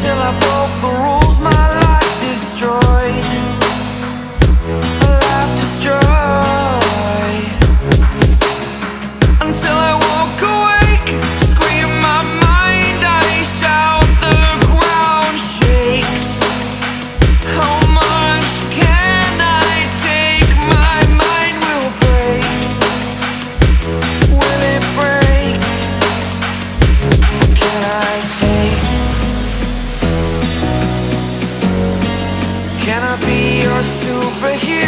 till I broke the rules. My life destroyed. superhero.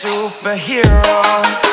superhero.